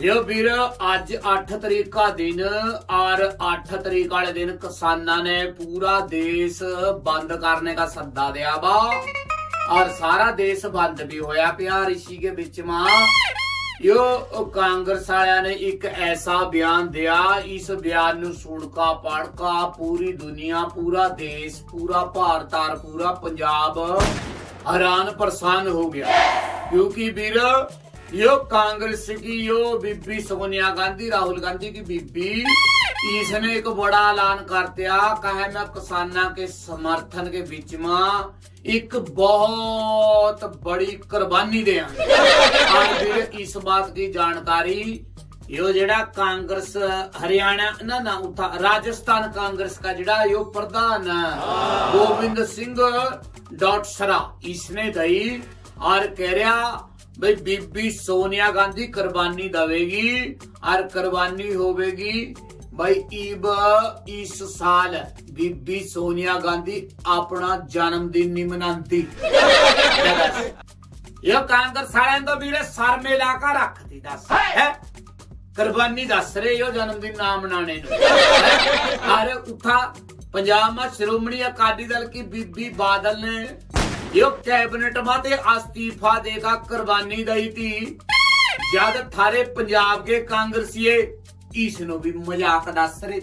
ਲਿਓ ਵੀਰ, ਅੱਜ 8 ਤਰੀਕਾ ਦਿਨ, ਔਰ 8 ਤਰੀਕ ਵਾਲੇ ਦਿਨ ਕਿਸਾਨਾਂ ਨੇ ਪੂਰਾ ਦੇਸ਼ ਬੰਦ ਕਰਨ ਦਾ ਸੱਦਾ ਦਿਆ ਵਾ। ਔਰ ਸਾਰਾ ਦੇਸ਼ ਬੰਦ ਵੀ ਹੋਇਆ ਪਿਆ ਰਿਸ਼ੀ ਦੇ ਵਿੱਚ ਮਾਂ। ਯੋ ਕਾਂਗਰਸ ਵਾਲਿਆਂ ਨੇ ਇੱਕ ਐਸਾ ਬਿਆਨ ਦਿਆ, ਇਸ ਬਿਆਨ ਨੂੰ ਸੁਣ ਕਾ ਪੜ ਕਾ ਪੂਰੀ ਦੁਨੀਆ, ਪੂਰਾ ਦੇਸ਼, ਪੂਰਾ ਭਾਰਤ ਆਰ ਪੂਰਾ ਪੰਜਾਬ ਹੈਰਾਨ ਪਰੇਸ਼ਾਨ ਹੋ ਗਿਆ। ਕਿਉਂਕਿ ਵੀਰ यो कांग्रेस की यो बीबी सोनिया गांधी राहुल गांधी की बीबी इसने एक बड़ा ऐलान कर दिया कहे मैं किसाना के समर्थन के बीच में एक बहुत बड़ी कुर्बानी दे आज वीर इस बात की जानकारी यो जेड़ा कांग्रेस हरियाणा ना ना उठा राजस्थान कांग्रेस का जेड़ा यो प्रधान गोविंद सिंह डॉट सरा इसने दई और कह रहा ਬਈ ਬੀਬੀ ਸੋਨੀਆ ਗਾਂਧੀ ਕੁਰਬਾਨੀ ਦਵੇਗੀ ਔਰ ਕੁਰਬਾਨੀ ਹੋਵੇਗੀ। ਬਈ ਈਬ, ਇਸ ਸਾਲ ਬੀਬੀ ਸੋਨੀਆ ਗਾਂਧੀ ਆਪਣਾ ਜਨਮ ਦਿਨ ਨਹੀਂ ਮਨਾਉਂਦੀ। ਇਹ ਕਾਂਗਰਸ ਵਾਲਿਆਂ ਦਾ ਵੀਰੇ ਸਰ ਮੇਲਾ ਕੇ ਰੱਖਦੀ, ਦੱਸ। ਕੁਰਬਾਨੀ ਦੱਸ ਰਹੇ ਹੋ ਜਨਮ ਦਿਨ ਨਾ ਮਨਾਣੇ ਨੂੰ। ਅਰੇ ਉਠਾ, ਪੰਜਾਬ ਮਾ ਸ਼੍ਰੋਮਣੀ ਅਕਾਲੀ ਦਲ ਕੀ ਬੀਬੀ ਬਾਦਲ ਨੇ ਇਹ ਕੈਬਨਿਟ ਮਾ ਤੇ ਅਸਤੀਫਾ ਦੇਗਾ ਕੁਰਬਾਨੀ ਦਈ ਤੀ ਜਦ ਥਾਰੇ ਪੰਜਾਬ ਕੇ ਕਾਂਗਰਸੀਏ ਇਸ ਨੂੰ ਵੀ ਮਜ਼ਾਕ ਦਾ ਰਹੇ